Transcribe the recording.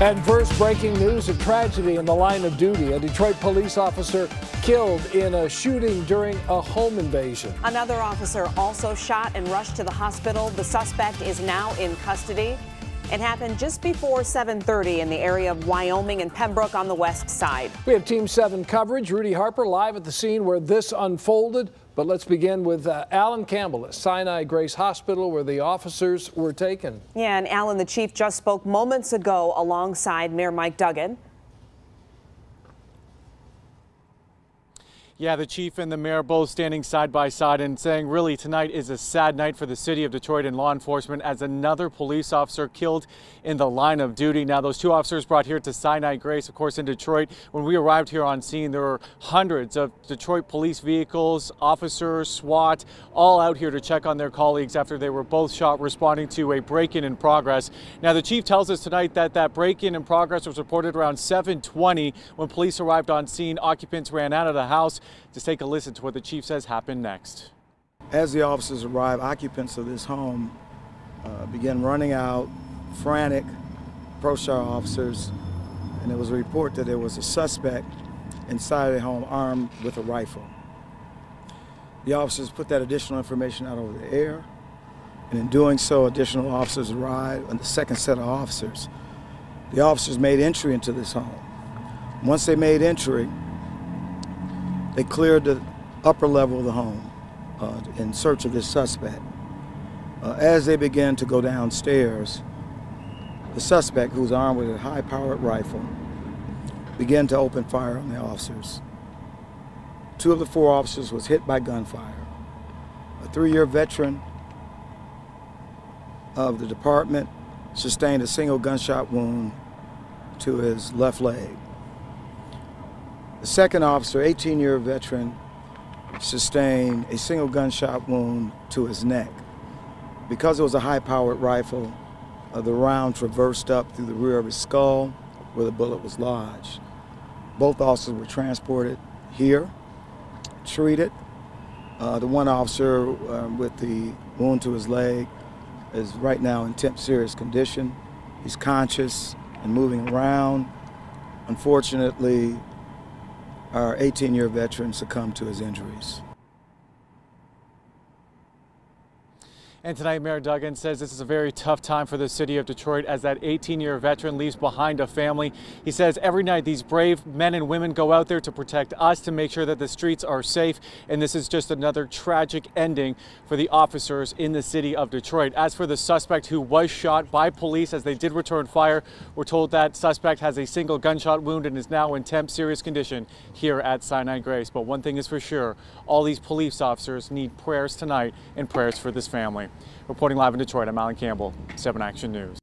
Adverse breaking news of tragedy in the line of duty. A Detroit police officer killed in a shooting during a home invasion. Another officer also shot and rushed to the hospital. The suspect is now in custody. It happened just before 7:30 in the area of Wyoming and Pembroke on the west side. We have Team 7 coverage. Rudy Harper live at the scene where this unfolded. But let's begin with uh, Alan Campbell at Sinai Grace Hospital where the officers were taken. Yeah, and Alan, the chief, just spoke moments ago alongside Mayor Mike Duggan. Yeah, the chief and the mayor both standing side by side and saying really tonight is a sad night for the city of Detroit and law enforcement as another police officer killed in the line of duty. Now, those two officers brought here to Sinai Grace, of course, in Detroit. When we arrived here on scene, there were hundreds of Detroit police vehicles, officers, SWAT, all out here to check on their colleagues after they were both shot responding to a break-in in progress. Now, the chief tells us tonight that that break-in in progress was reported around 720 when police arrived on scene. Occupants ran out of the house. Just take a listen to what the chief says happened next. As the officers arrived, occupants of this home uh, began running out, frantic, ProStar officers, and there was a report that there was a suspect inside the home armed with a rifle. The officers put that additional information out over the air, and in doing so, additional officers arrived, and the second set of officers. The officers made entry into this home. Once they made entry, they cleared the upper level of the home uh, in search of this suspect. Uh, as they began to go downstairs, the suspect, who was armed with a high-powered rifle, began to open fire on the officers. Two of the four officers was hit by gunfire. A three-year veteran of the department sustained a single gunshot wound to his left leg. The second officer, 18-year veteran, sustained a single gunshot wound to his neck. Because it was a high-powered rifle, uh, the round traversed up through the rear of his skull where the bullet was lodged. Both officers were transported here, treated. Uh, the one officer uh, with the wound to his leg is right now in temp serious condition. He's conscious and moving around. Unfortunately, our 18-year veteran succumbed to his injuries. And tonight, Mayor Duggan says this is a very tough time for the city of Detroit as that 18-year veteran leaves behind a family. He says every night these brave men and women go out there to protect us, to make sure that the streets are safe. And this is just another tragic ending for the officers in the city of Detroit. As for the suspect who was shot by police as they did return fire, we're told that suspect has a single gunshot wound and is now in temp serious condition here at Sinai Grace. But one thing is for sure, all these police officers need prayers tonight and prayers for this family. Reporting live in Detroit, I'm Alan Campbell, 7 Action News.